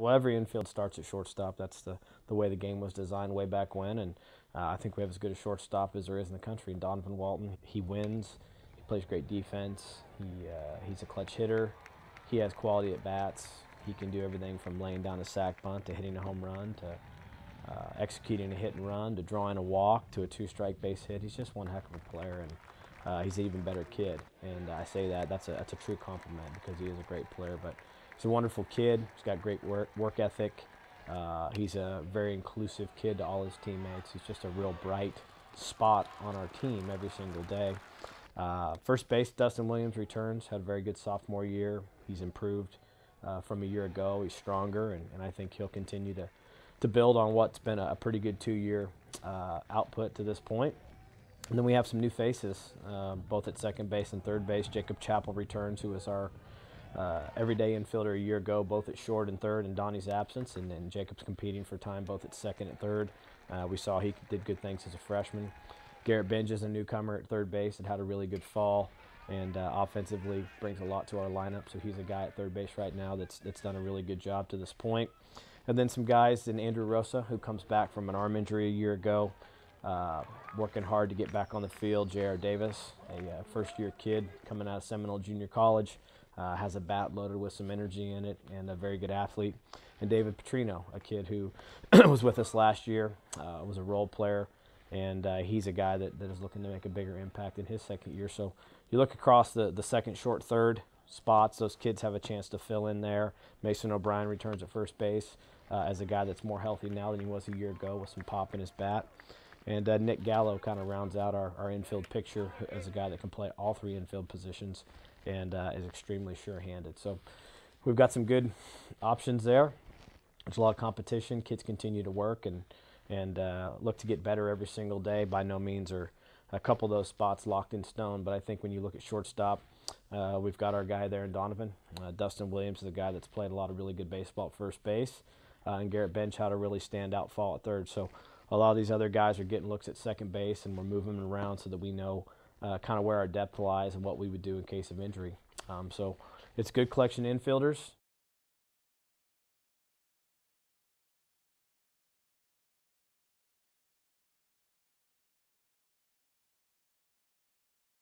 Well, every infield starts at shortstop. That's the, the way the game was designed way back when, and uh, I think we have as good a shortstop as there is in the country. And Donovan Walton, he wins. He plays great defense. He uh, he's a clutch hitter. He has quality at bats. He can do everything from laying down a sac bunt to hitting a home run to uh, executing a hit and run to drawing a walk to a two-strike base hit. He's just one heck of a player, and uh, he's an even better kid. And I say that that's a that's a true compliment because he is a great player, but. He's a wonderful kid. He's got great work, work ethic. Uh, he's a very inclusive kid to all his teammates. He's just a real bright spot on our team every single day. Uh, first base, Dustin Williams returns. Had a very good sophomore year. He's improved uh, from a year ago. He's stronger, and, and, I think he'll continue to, to build on what's been a, pretty good two-year uh, output to this point. And then we have some new faces, uh, both at second base and third base. Jacob Chappell returns, who was our uh, everyday infielder a year ago, both at short and third in Donnie's absence, and then Jacob's competing for time both at second and third. Uh, we saw he did good things as a freshman. Garrett Benge is a newcomer at third base and had a really good fall, and uh, offensively brings a lot to our lineup. So he's a guy at third base right now that's that's done a really good job to this point. And then some guys in Andrew Rosa, who comes back from an arm injury a year ago, uh, working hard to get back on the field. J.R. Davis, a uh, first-year kid coming out of Seminole Junior College. Uh, has a bat loaded with some energy in it and a very good athlete. And David Petrino, a kid who was with us last year, uh, was a role player, and uh, he's a guy that, that is looking to make a bigger impact in his second year. So you look across the, the second, short, third spots, those kids have a chance to fill in there. Mason O'Brien returns at first base as a guy that's more healthy now than he was a year ago with some pop in his bat. And uh, Nick Gallo kind of rounds out our, our infield picture as a guy that can play all three infield positions and uh, is extremely sure-handed. So we've got some good options there. There's a lot of competition. Kids continue to work and and uh, look to get better every single day. By no means are a couple of those spots locked in stone, but I think when you look at shortstop, uh, we've got our guy there in Donovan. Uh, Dustin Williams is a guy that's played a lot of really good baseball at first base, uh, and Garrett Benge had a really standout fall at third. So a lot of these other guys are getting looks at second base, and we're moving them around so that we know – uh, kind of where our depth lies and what we would do in case of injury. Um, so it's good collection of infielders.